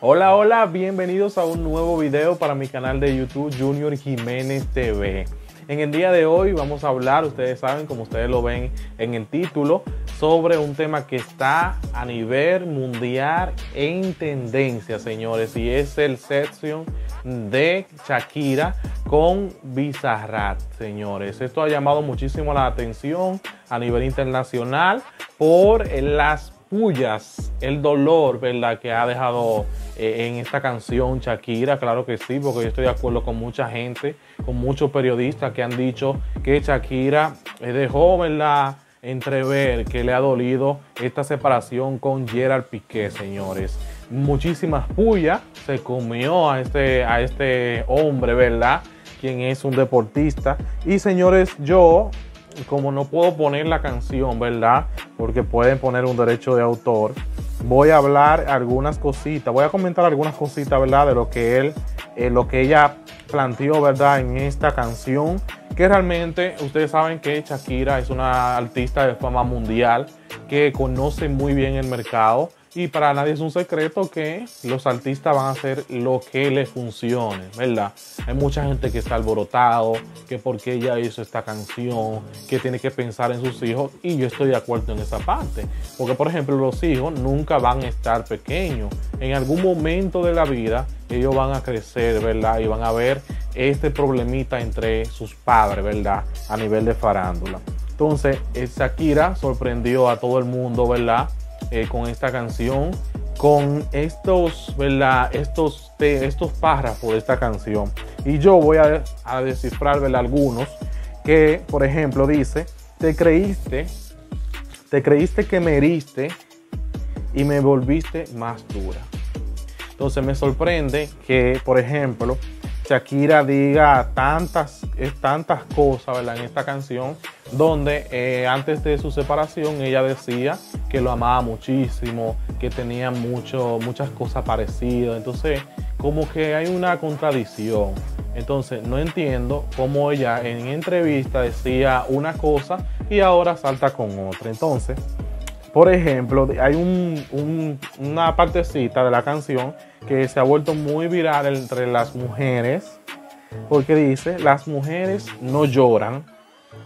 Hola, hola, bienvenidos a un nuevo video para mi canal de YouTube Junior Jiménez TV. En el día de hoy vamos a hablar, ustedes saben, como ustedes lo ven en el título, sobre un tema que está a nivel mundial en tendencia, señores, y es el session de Shakira con Bizarrat, señores. Esto ha llamado muchísimo la atención a nivel internacional por las pullas, el dolor, ¿verdad? Que ha dejado eh, en esta canción Shakira, claro que sí, porque yo estoy de acuerdo con mucha gente, con muchos periodistas que han dicho que Shakira dejó, ¿verdad? entrever que le ha dolido esta separación con Gerard Piqué, señores. Muchísimas pullas se comió a este, a este hombre, ¿verdad? Quien es un deportista. Y señores, yo como no puedo poner la canción, ¿verdad? Porque pueden poner un derecho de autor. Voy a hablar algunas cositas, voy a comentar algunas cositas, ¿verdad? De lo que él, eh, lo que ella planteó, ¿verdad? En esta canción, que realmente ustedes saben que Shakira es una artista de fama mundial que conoce muy bien el mercado y para nadie es un secreto que los artistas van a hacer lo que les funcione, ¿verdad? Hay mucha gente que está alborotado, que porque ella hizo esta canción, que tiene que pensar en sus hijos, y yo estoy de acuerdo en esa parte. Porque, por ejemplo, los hijos nunca van a estar pequeños. En algún momento de la vida, ellos van a crecer, ¿verdad? Y van a ver este problemita entre sus padres, ¿verdad? A nivel de farándula. Entonces, Shakira sorprendió a todo el mundo, ¿verdad? Eh, con esta canción, con estos. Estos, estos párrafos de esta canción. Y yo voy a, a descifrar algunos que, por ejemplo, dice, te creíste, te creíste que me heriste y me volviste más dura. Entonces me sorprende que, por ejemplo, Shakira diga tantas, tantas cosas en esta canción, donde eh, antes de su separación ella decía que lo amaba muchísimo, que tenía mucho, muchas cosas parecidas. Entonces, como que hay una contradicción. Entonces, no entiendo cómo ella en entrevista decía una cosa y ahora salta con otra. Entonces, por ejemplo, hay una partecita de la canción que se ha vuelto muy viral entre las mujeres, porque dice, las mujeres no lloran,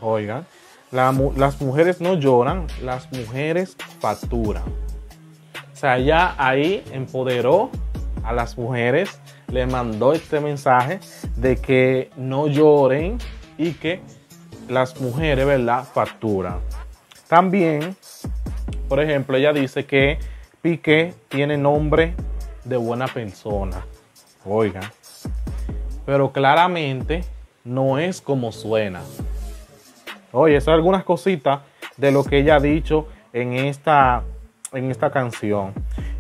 oigan, las mujeres no lloran, las mujeres facturan. O sea, ya ahí empoderó a las mujeres, le mandó este mensaje de que no lloren y que las mujeres, ¿verdad?, facturan. También, por ejemplo, ella dice que Piqué tiene nombre de buena persona. Oigan. Pero claramente no es como suena. Oye, son algunas cositas de lo que ella ha dicho en esta, en esta canción.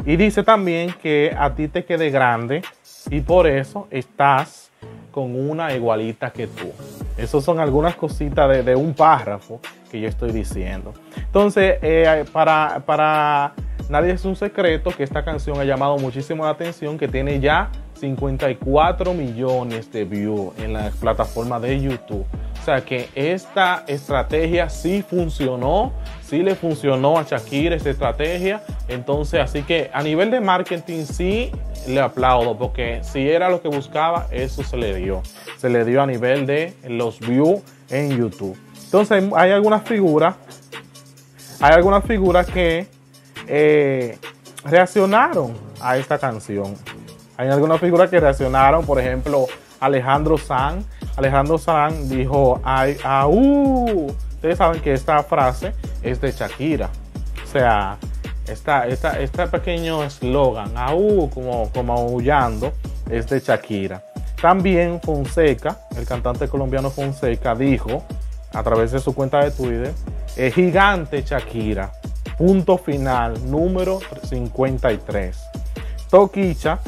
Y dice también que a ti te quede grande y por eso estás con una igualita que tú. Esas son algunas cositas de, un párrafo que yo estoy diciendo. Entonces, eh, para, para nadie es un secreto que esta canción ha llamado muchísimo la atención, que tiene ya 54 millones de views en la plataforma de YouTube. O sea que esta estrategia sí funcionó, sí le funcionó a Shakira esta estrategia. Entonces, así que a nivel de marketing sí le aplaudo, porque si era lo que buscaba, eso se le dio. Se le dio a nivel de los views en YouTube. Entonces, hay algunas figuras, hay algunas figuras que eh, reaccionaron a esta canción. Hay algunas figuras que reaccionaron, por ejemplo, Alejandro San. Alejandro San dijo, ay, au. Ustedes saben que esta frase es de Shakira. O sea, esta, esta, este pequeño eslogan, au, como, como aullando, es de Shakira. También Fonseca, el cantante colombiano Fonseca, dijo a través de su cuenta de Twitter, es gigante Shakira. Punto final, número 53. Toquicha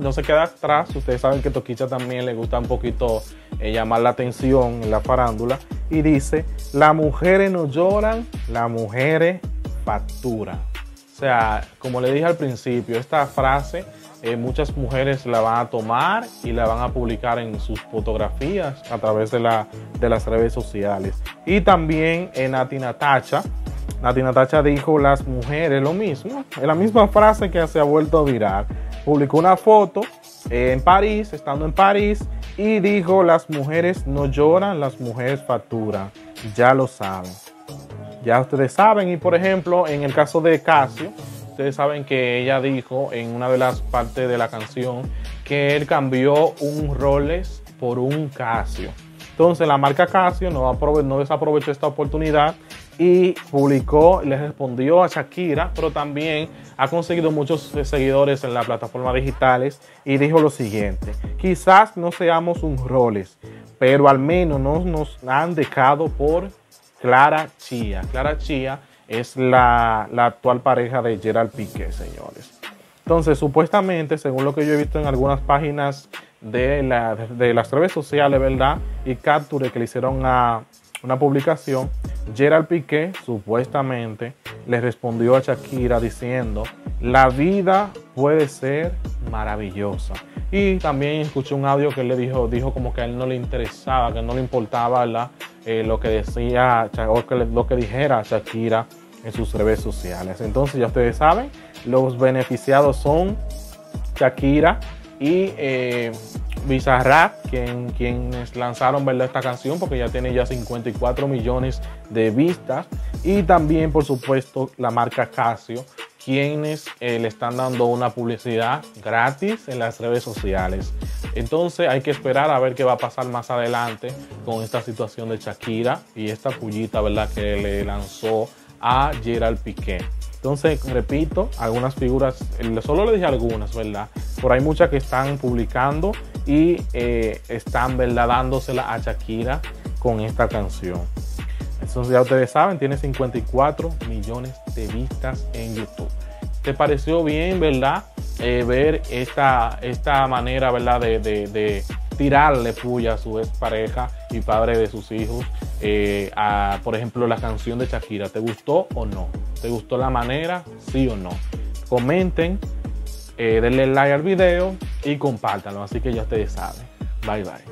no se queda atrás. Ustedes saben que Toquicha también le gusta un poquito eh, llamar la atención en la farándula. Y dice, las mujeres no lloran, las mujeres facturan. O sea, como le dije al principio, esta frase eh, muchas mujeres la van a tomar y la van a publicar en sus fotografías a través de, la, de las redes sociales. Y también en Nati Natacha Nati Natacha dijo las mujeres lo mismo, es la misma frase que se ha vuelto viral. Publicó una foto en París, estando en París, y dijo, las mujeres no lloran, las mujeres facturan. Ya lo saben. Ya ustedes saben, y por ejemplo, en el caso de Casio, ustedes saben que ella dijo en una de las partes de la canción que él cambió un Rolex por un Casio. Entonces la marca Casio no, no desaprovechó esta oportunidad y publicó, le respondió a Shakira, pero también ha conseguido muchos seguidores en las plataformas digitales y dijo lo siguiente, quizás no seamos un roles, pero al menos no nos han dejado por Clara Chía. Clara Chía es la, actual pareja de Gerald Piqué, señores. Entonces, supuestamente, según lo que yo he visto en algunas páginas de, de las redes sociales, ¿verdad? Y capture que le hicieron a una publicación, Gerald Piqué supuestamente le respondió a Shakira diciendo, la vida puede ser maravillosa. Y también escuché un audio que él le dijo, dijo como que a él no le interesaba, que no le importaba eh, lo que decía o lo que dijera Shakira en sus redes sociales. Entonces ya ustedes saben, los beneficiados son Shakira y eh, Bizarrap, quien, quienes lanzaron esta canción, porque ya tiene ya 54 millones de vistas. Y también, por supuesto, la marca Casio, quienes eh, le están dando una publicidad gratis en las redes sociales. Entonces hay que esperar a ver qué va a pasar más adelante con esta situación de Shakira y esta pullita, ¿verdad?, que le lanzó a Gerald Piqué. Entonces, repito, algunas figuras, solo le dije algunas, ¿verdad? Por hay muchas que están publicando y eh, están, ¿verdad? Dándosela a Shakira con esta canción. Entonces, ya ustedes saben, tiene 54 millones de vistas en YouTube. ¿Te pareció bien, verdad? Eh, ver esta, esta manera, ¿verdad? De, tirarle puya a su ex pareja y padre de sus hijos. Eh, por ejemplo, la canción de Shakira. ¿Te gustó o no? ¿Te gustó la manera? Sí o no. Comenten, denle like al video y compártanlo. Así que ya ustedes saben. Bye bye.